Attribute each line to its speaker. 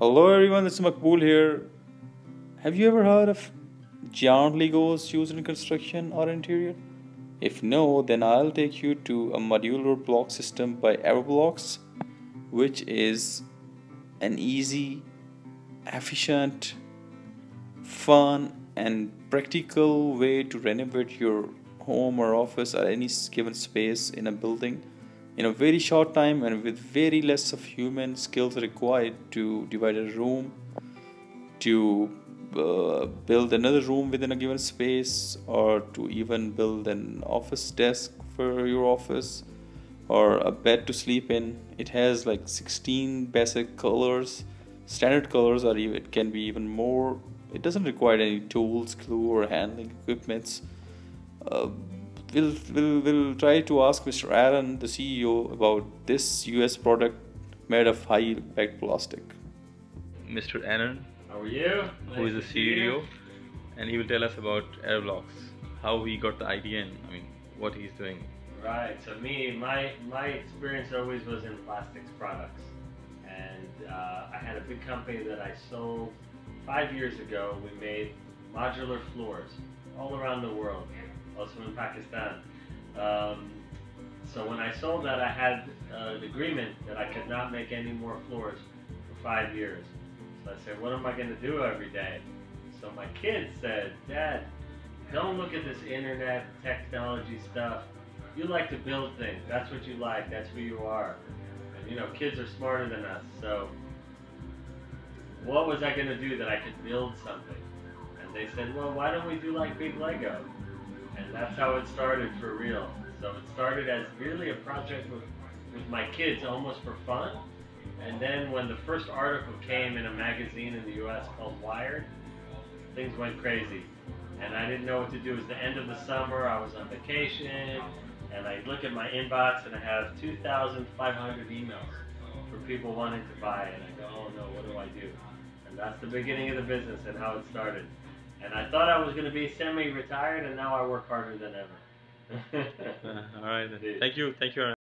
Speaker 1: Hello everyone, it's Maqbool here. Have you ever heard of giant Legos used in construction or interior? If no, then I'll take you to a modular block system by Everblocks, which is an easy, efficient, fun, and practical way to renovate your home or office or any given space in a building in a very short time and with very less of human skills required to divide a room to uh, build another room within a given space or to even build an office desk for your office or a bed to sleep in. It has like 16 basic colors. Standard colors or even, it can be even more. It doesn't require any tools glue or handling equipments. Uh, we'll, we'll, we'll try to ask Mr. Aaron, the CEO, about this US product made of high impact plastic. Mr. Aaron,
Speaker 2: how are you?
Speaker 1: Who is the CEO, and he will tell us about Everblocks, how he got the idea, and I mean, what he's doing.
Speaker 2: Right. So me, my my experience always was in plastics products, and uh, I had a big company that I sold five years ago. We made modular floors all around the world also in Pakistan. Um, so when I sold that, I had uh, an agreement that I could not make any more floors for five years. So I said, what am I going to do every day? So my kids said, Dad, don't look at this internet technology stuff. You like to build things. That's what you like. That's who you are. And you know, kids are smarter than us. So what was I going to do that I could build something? And they said, well, why don't we do like big Lego? And that's how it started for real. So it started as really a project with, with my kids almost for fun. And then when the first article came in a magazine in the US called Wired, things went crazy. And I didn't know what to do. It was the end of the summer, I was on vacation, and I look at my inbox and I have 2,500 emails for people wanting to buy. And I go, oh no, what do I do? And that's the beginning of the business and how it started. And I thought I was going to be semi-retired, and now I work harder than ever.
Speaker 1: all right. Thank you. Thank you.